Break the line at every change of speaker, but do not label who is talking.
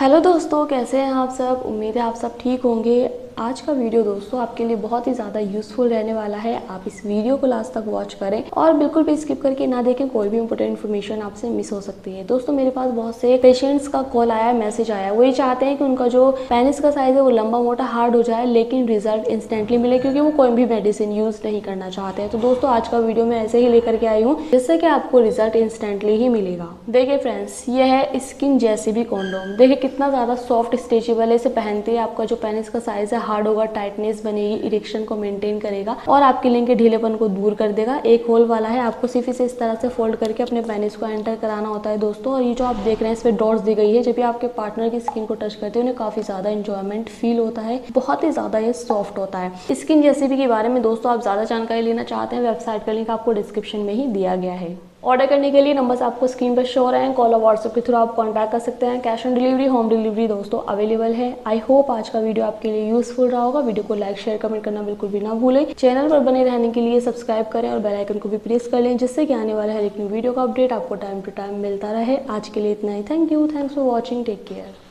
Hello दोस्तों कैसे हैं आप सब? उम्मीद है आप सब ठीक होंगे। आज का वीडियो दोस्तों आपके लिए बहुत ही ज़्यादा यूजफुल रहने वाला है। आप इस वीडियो को लास्ट तक वॉच करें और बिल्कुल भी स्किप करके ना देखें, कोई भी इंपॉर्टेंट इन्फॉर्मेशन आपसे मिस हो सकती है। दोस्तों, मेरे पास बहुत से पेशेंट्स का कॉल आया मैसेज आया। वो ये चाहते हैं कि उनका जो पेनिस का साइज़ है वो लंबा मोटा हार्ड हो जाए, लेकिन रिज़ल्ट इंस्टेंटली मिले क्योंकि वो कोई भी मेडिसिन यूज़ नहीं करना चाहते हैं। तो दोस्तों, आज का वीडियो मैं ऐसे ही लेकर के आई हूँ जिससे कि आपको रिज़ल्ट इंस्टेंटली ही मिलेगा। देखिए फ्रेंड्स ये है स्किन जैसी भी कॉन्डोम देखिए कितना ज़्यादा सॉफ्ट स्ट्रेचेबल है। इसे पहनते ही आपका जो पेनिस का साइज़ है हार्ड होगा टाइटनेस बनेगी इरेक्शन को मेंटेन करेगा और आपके लिंग के ढीलेपन को दूर कर देगा। एक होल वाला है, आपको सिर्फ़ इसे इस तरह से फोल्ड करके अपने पेनिस को एंटर कराना होता है दोस्तों। और ये जो आप देख रहे हैं, इस पर डॉट्स दी गई है, जब भी आपके पार्टनर की स्किन को टच करते हैं, उन्हें काफ़ी ज़्यादा इंजॉयमेंट फील होता है, बहुत ही ज़्यादा ये सॉफ्ट होता है। स्किन रेसिपी के बारे में दोस्तों, आप ज़्यादा जानकारी लेना चाहते हैं वेबसाइट का लिंक आपको डिस्क्रिप्शन में ही दिया गया है। ऑर्डर करने के लिए नंबर्स आपको स्क्रीन पर शो हो रहे हैं। कॉल और व्हाट्सएप के थ्रू आप कॉन्टैक्ट कर सकते हैं। Cash on delivery home delivery दोस्तों अवेलेबल है। आई होप आज का वीडियो आपके लिए यूजफुल रहा होगा। वीडियो को लाइक शेयर कमेंट करना बिल्कुल भी ना भूलें। चैनल पर बने रहने के लिए सब्सक्राइब करें और बेलाइकन को भी प्रेस कर लें, जिससे कि आने वाला हर एक न्यू वीडियो का अपडेट आपको टाइम टू टाइम मिलता रहे। आज के लिए इतना ही। Thank you thanks for watching take care